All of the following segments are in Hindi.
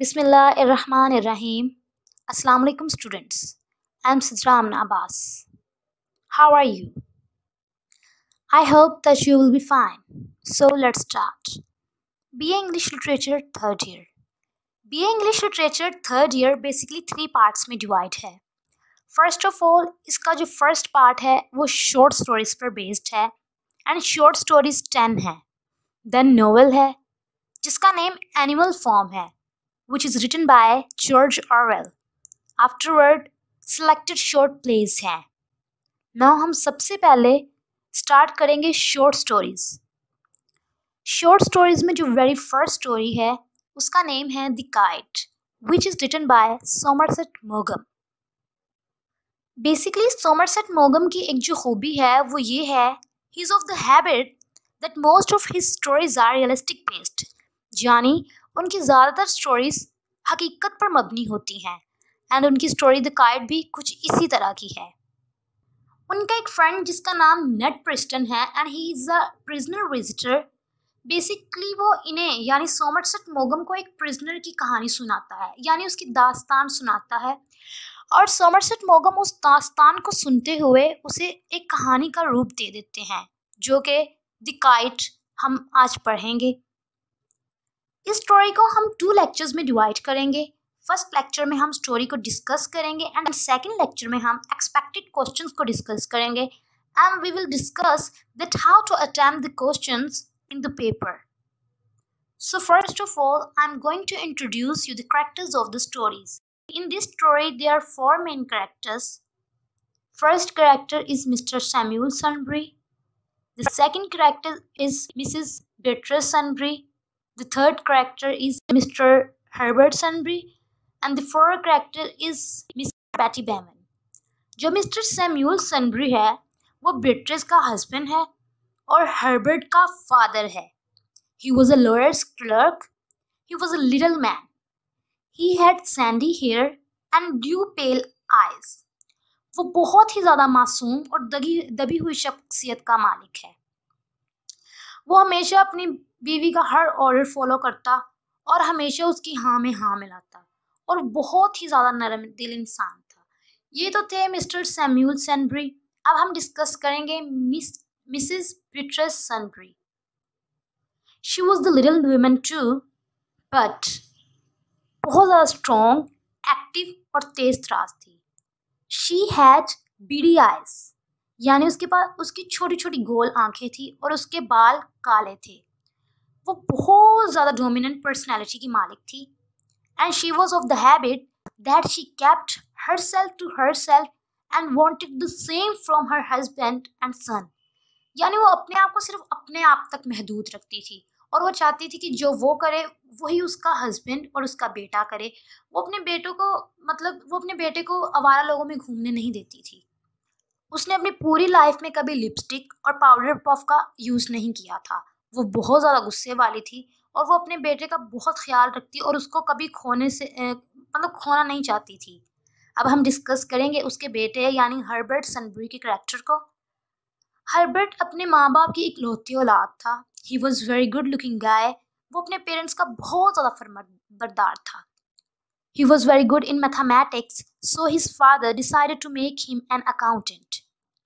बिसमीम अल्लाम students I am सजराम Abbas how are you I hope that you will be fine so let start B English literature third year B English literature third year basically three parts में डिवाइड है. फ़र्स्ट ऑफ़ ऑल इसका जो फ़र्स्ट पार्ट है, वो शॉर्ट स्टोरीज पर बेस्ड है. एंड शॉर्ट स्टोरीज टेन है. देन नोवेल है, जिसका नेम एनिमल फॉर्म है. Which is written by George Orwell afterward selected short places हैं। नाउ हम सबसे पहले स्टार्ट करेंगे शॉर्ट स्टोरीज शॉर्ट स्टोरीज में जो वेरी फ़र्स्ट स्टोरी है, उसका नेम है the kite which is written bye Somerset मोगम basically Somerset मोगम की एक जो हॉबी है, वो ये है he is of the habit that most of his stories are realistic based यानी उनकी ज़्यादातर स्टोरीज हकीकत पर मबनी होती हैं एंड उनकी स्टोरी द काइट भी कुछ इसी तरह की है। उनका एक फ्रेंड जिसका नाम नेट प्रिस्टन है and he is a prisoner visitor basically वो इन्हें, यानी सोमरसेट मोगम को एक प्रिजनर की कहानी सुनाता है, यानी उसकी दास्तान सुनाता है। और सोमरसेट मोगम उस दास्तान को सुनते हुए उसे एक कहानी का रूप दे देते हैं, जो कि द काइट हम आज पढ़ेंगे। इस स्टोरी को हम टू लेक्चर्स में डिवाइड करेंगे। फ़र्स्ट लेक्चर में हम स्टोरी को डिस्कस करेंगे एंड सेकेंड लेक्चर में हम एक्सपेक्टेड क्वेश्चन को डिस्कस करेंगे। And we will discuss that how to attempt the questions in the paper so first of all I am going to introduce you the characters of the stories in this story there are four main characters first character is mister Samuel Sunbury the second character is missus Beatrice Sunbury The third character is Mr. Herbert Sunbury. And the fourth character is Miss Betty Beman. जो मिस्टर सैम्यूल सनबरी है, वो बेट्रिस का हस्बैंड है और हर्बर्ट का फादर है he was a lawyer's clerk he was a little man he had sandy hair and due pale eyes वो बहुत ही ज़्यादा मासूम और दगी, दबी हुई शख्सियत का मालिक है वो हमेशा अपनी बीवी का हर ऑर्डर फॉलो करता और हमेशा उसकी हाँ में हाँ मिलाता और बहुत ही ज़्यादा नरम दिल इंसान था। ये तो थे मिस्टर सैम्यूल सैनब्री। अब हम डिस्कस करेंगे miss, missus Beatrice Sunbury. She was the little women too but बहुत ज़्यादा स्ट्रॉन्ग एक्टिव और तेज तराज थी। शी हैज़ बीडी आइज़ यानी उसके पास, उसकी छोटी छोटी गोल आँखें थी और उसके बाल काले थे। वो बहुत ज़्यादा डोमिनेंट पर्सनैलिटी की मालिक थी। And she was of the habit that she kept her self to her self and wanted the same from her husband and son यानी वो अपने आप को सिर्फ़ अपने आप तक महदूद रखती थी और वो चाहती थी कि जो वो करे, वही उसका हस्बैंड और उसका बेटा करे। वो अपने बेटों को मतलब वो अपने बेटे को आवारा लोगों में घूमने नहीं देती थी। उसने अपनी पूरी लाइफ में कभी लिपस्टिक और पाउडर पफ का यूज़ नहीं किया था। वो बहुत ज़्यादा गुस्से वाली थी और वो अपने बेटे का बहुत ख्याल रखती और उसको कभी खोने से मतलब खोना नहीं चाहती थी। अब हम डिस्कस करेंगे उसके बेटे यानी हर्बर्ट सनबरी के करेक्टर को। हर्बर्ट अपने माँ बाप की इकलौती औलाद था। He was very good looking guy वो अपने पेरेंट्स का बहुत ज़्यादा फरम बरदार था। Was very good in mathematics, so his father decided to make him an accountant.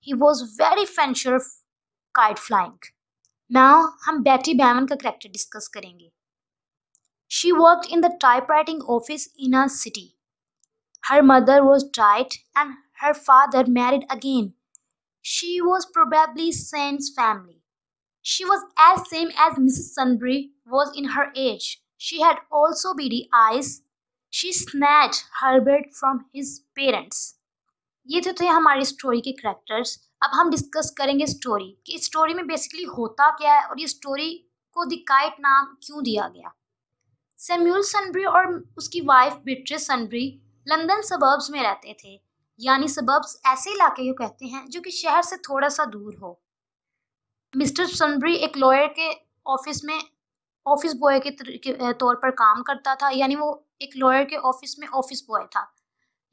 He was very fancier of kite flying. Now हम बैटी बैमन का करेक्टर डिस्कस करेंगे। She work in the type writing office in a city her mother was died and her father married again she was probably saints family she was age same age missus Sunbury was in her age she had also beady eyes she snatch Herbert from his parents ये तो थे हमारी स्टोरी के करेक्टर्स अब हम डिस्कस करेंगे स्टोरी कि स्टोरी में बेसिकली होता क्या है और ये स्टोरी को दिकाइट नाम क्यों दिया गया? सेम्यूल सनब्री और उसकी wife Beatrice Sunbury London suburbs में रहते थे। यानी सबर्ब्स ऐसे इलाके को कहते हैं जो कि शहर से थोड़ा सा दूर हो। मिस्टर सनबरी एक लॉयर के ऑफ़िस में ऑफ़िस बॉय के तौर पर काम करता था। यानी वो एक लॉयर के ऑफ़िस में ऑफ़िस बॉय था।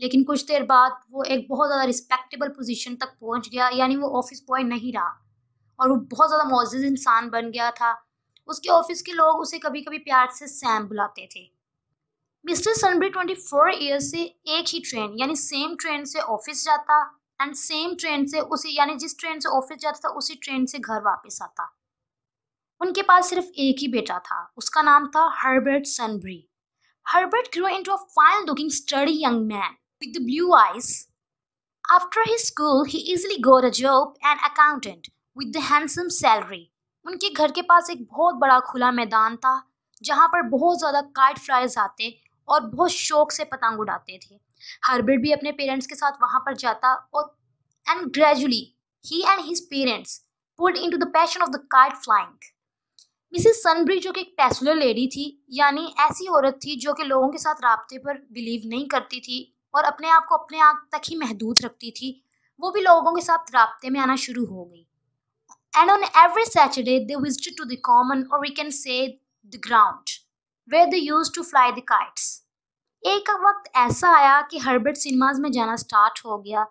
लेकिन कुछ देर बाद वो एक बहुत ज़्यादा रिस्पेक्टेबल पोजीशन तक पहुँच गया, यानी वो ऑफ़िस बॉय नहीं रहा। और वो बहुत ज़्यादा मोजिज़ इंसान बन गया था। उसके ऑफ़िस के लोग उसे कभी कभी प्यार से सैम बुलाते थे। Mister Sunbury twenty four years से एक ही ट्रेन यानी सेम ट्रेन से ऑफ़िस जाता एंड सेम ट्रेन से उसी, यानी जिस ट्रेन से ऑफ़िस जाता था, उसी ट्रेन से घर वापस आता। उनके पास सिर्फ़ एक ही बेटा था। उसका नाम था Herbert Sunbury. Herbert grow into a fine looking sturdy young man with the blue eyes After his school, he easily got a job an accountant with the handsome salary. उनके घर के पास एक बहुत बड़ा खुला मैदान था जहाँ पर बहुत ज़्यादा काइट फ्लाइज आते और बहुत शौक से पतंग उड़ाते थे। हर्बर्ट भी अपने पेरेंट्स के साथ वहाँ पर जाता और and gradually he and his parents pulled in to the passion of the kite flying missus Sunbury जो कि एक पैसुलर लेडी थी यानी ऐसी औरत थी जो कि लोगों के साथ रबते पर बिलीव नहीं करती थी और अपने आप को अपने आप तक ही महदूद रखती थी। वो भी लोगों के साथ रबते में आना शुरू हो गई। And on every Saturday they visited to the common और we can say the ground where they use to fly the kites एक वक्त ऐसा आया कि हर्बर्ट सिनेमाज में जाना स्टार्ट हो गया।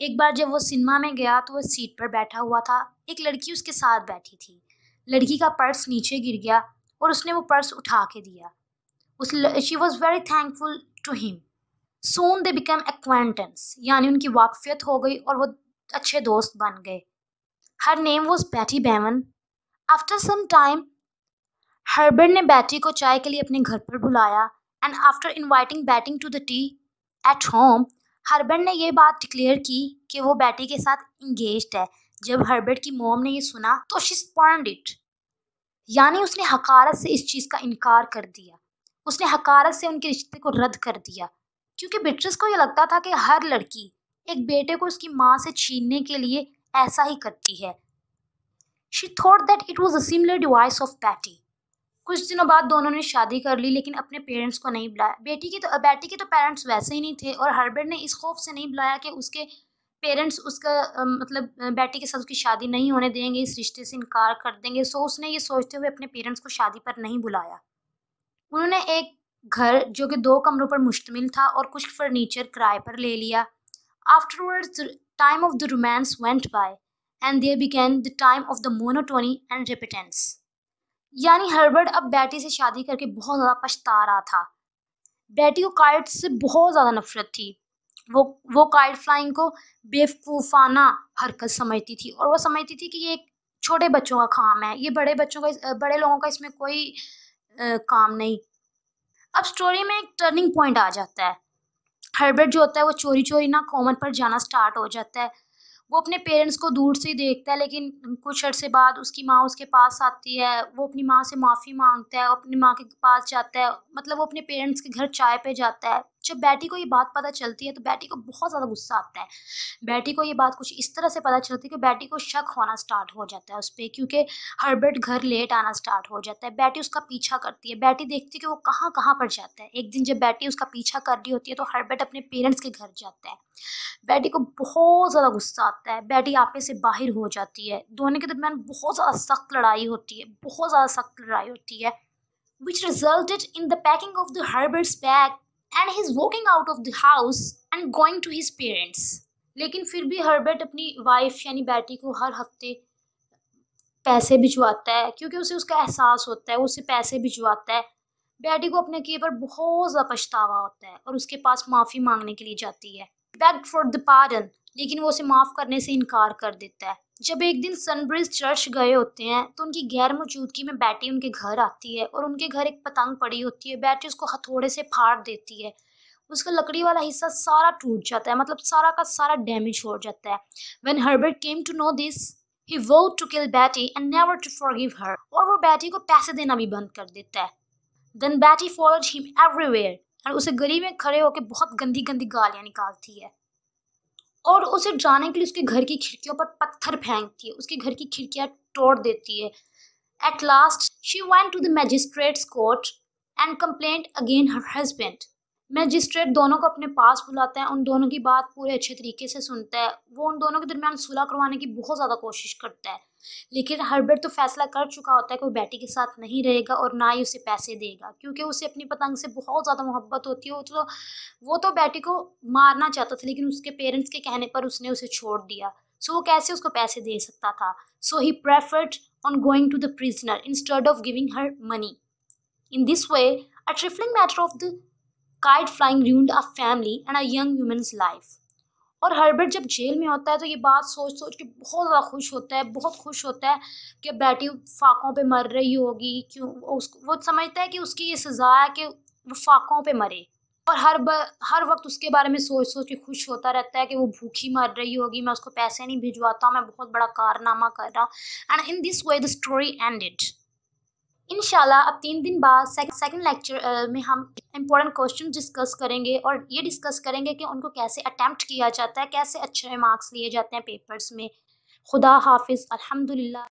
एक बार जब वो सिनेमा में गया तो वह सीट पर बैठा हुआ था। एक लड़की उसके साथ बैठी थी। लड़की का पर्स नीचे गिर गया, और उसने वो पर्स उठा के दिया। उस she was very thankful to him soon they become acquaintance यानी उनकी वाकफियत हो गई और वो अच्छे दोस्त बन गए। Her name was Betty Bevan after some time Herbert ने बैटी को चाय के लिए अपने घर पर बुलाया and after inviting Betty to the tea at home Herbert ने ये बात डिक्लेयर की कि वो बैटी के साथ इंगेज है। जब हर्बर्ट की मोम ने ये सुना तो शी स्पॉन्ड इट यानी उसने हकारत से इस चीज़ का इनकार कर दिया। उसने हकारत से उनके रिश्ते को रद्द कर दिया। क्योंकि बिट्रिस को ये लगता था कि हर लड़की एक बेटे को उसकी माँ से छीनने के लिए ऐसा ही करती है। She thought that it was a similar device of Betty कुछ दिनों बाद दोनों ने शादी कर ली, लेकिन अपने पेरेंट्स को नहीं बुलाया। बेटी की तो बेटी के तो पेरेंट्स वैसे ही नहीं थे, और हर्बर्ट ने इस खौफ से नहीं बुलाया कि उसके पेरेंट्स उसका मतलब बेटी के साथ उसकी शादी नहीं होने देंगे, इस रिश्ते से इनकार कर देंगे। सो उसने ये सोचते हुए अपने पेरेंट्स को शादी पर नहीं बुलाया। उन्होंने एक घर जो कि दो कमरों पर मुश्तमिल था और कुछ फर्नीचर किराए पर ले लिया। Afterwards time of the romance went by and there began the time of the monotony and repetitions यानी हर्बर्ट अब बैटी से शादी करके बहुत ज़्यादा पछता रहा था। बैटी को काइट से बहुत ज़्यादा नफरत थी। वो वो काइट फ्लाइंग को बेवकूफ़ाना हरकत समझती थी और वो समझती थी कि ये एक छोटे बच्चों का काम है। ये बड़े बच्चों का बड़े लोगों का इसमें कोई आ, काम नहीं। अब स्टोरी में एक टर्निंग पॉइंट आ जाता है। हर्बर्ट जो होता है, वो चोरी चोरी ना कॉमन पर जाना स्टार्ट हो जाता है। वो अपने पेरेंट्स को दूर से ही देखता है, लेकिन कुछ अर्से बाद उसकी माँ उसके पास आती है, वो अपनी माँ से माफ़ी माँगता है अपनी माँ के पास जाता है मतलब वो अपने पेरेंट्स के घर चाय पे जाता है। जब बैटी को ये बात पता चलती है तो बैटी को बहुत ज़्यादा गुस्सा आता है। बैटी को ये बात कुछ इस तरह से पता चलती है कि बैटी को शक होना स्टार्ट हो जाता है उस पर क्योंकि हर्बर्ट घर लेट आना स्टार्ट हो जाता है। बैटी उसका पीछा करती है। बैटी देखती है कि वो कहाँ कहाँ पर जाता है। एक दिन जब बैटी उसका पीछा कर रही होती है तो हर्बर्ट अपने पेरेंट्स के घर जाता है। बैटी को बहुत ज़्यादा गुस्सा आता है। बैटी आपे से बाहर हो जाती है। दोनों के दरमियान बहुत ज़्यादा सख्त लड़ाई होती है। बहुत ज़्यादा सख्त लड़ाई होती है। Which resulted in the packing of the Herbert's bag. And is walking out of the house and going to his parents लेकिन फिर भी हर्बर्ट अपनी वाइफ यानी बैटी को हर हफ़्ते पैसे भिजवाता है, क्योंकि उसे उसका एहसास होता है उसे पैसे भिजवाता है। बैटी को अपने किए पर बहुत ज़्यादा पछतावा होता है और उसके पास माफ़ी मांगने के लिए जाती है। बैग फॉर द पार्डन लेकिन वो उसे माफ़ करने से इनकार कर देता है। जब एक दिन सनब्रिज चर्च गए होते हैं तो उनकी गैर मौजूदगी में बैटी उनके घर आती है और उनके घर एक पतंग पड़ी होती है बैटी उसको हथौड़े से फाड़ देती है। उसका लकड़ी वाला हिस्सा सारा टूट जाता है मतलब सारा का सारा डैमेज हो जाता है। When Herbert came to know this he vowed to kill Betty and never to forgive her और वो बैटी को पैसे देना भी बंद कर देता है। Then Betty followed him everywhere और उसे गली में खड़े होकर बहुत गंदी गंदी गालियाँ निकालती है। और उसे जाने के लिए उसके घर की खिड़कियों पर पत्थर फेंकती है, उसके घर की खिड़कियाँ तोड़ देती है। At last she went to the magistrate's court and complaint against her husband magistrate दोनों को अपने पास बुलाता है, उन दोनों की बात पूरे अच्छे तरीके से सुनता है। वो उन दोनों के दरमियान सुलह करवाने की बहुत ज़्यादा कोशिश करता है। लेकिन हर्बर्ट तो फैसला कर चुका होता है कि वो बेटी के साथ नहीं रहेगा और ना ही उसे पैसे देगा, क्योंकि उसे अपनी पतंग से बहुत ज़्यादा मोहब्बत होती है। तो वो तो बेटी को मारना चाहता था, लेकिन उसके पेरेंट्स के कहने पर उसने उसे छोड़ दिया। सो वो कैसे उसको पैसे दे सकता था? So he preferred on going to the prisoner instead of giving her money. In this way, a trifling matter of the kite flying ruined a family and a young woman's life. और हर्बर्ट जब जेल में होता है तो ये बात सोच सोच के बहुत ज़्यादा खुश होता है बहुत खुश होता है कि बेटी फाकों पे मर रही होगी क्यों? उस वो समझता है कि उसकी ये सज़ा है कि वो फाकों पे मरे। और हर ब, हर वक्त उसके बारे में सोच सोच के खुश होता रहता है कि वो भूखी मर रही होगी मैं उसको पैसे नहीं भिजवाता मैं बहुत बड़ा कारनामा कर रहा हूँ। And in this way the story ended इनशाला अब तीन दिन बाद सेकंड लेक्चर में हम इम्पोर्टेंट क्वेश्चन डिस्कस करेंगे और ये डिस्कस करेंगे कि उनको कैसे अटैम्प्ट किया जाता है, कैसे अच्छे मार्क्स लिए जाते हैं पेपर्स में। खुदा हाफिज़, अल्हम्दुलिल्लाह।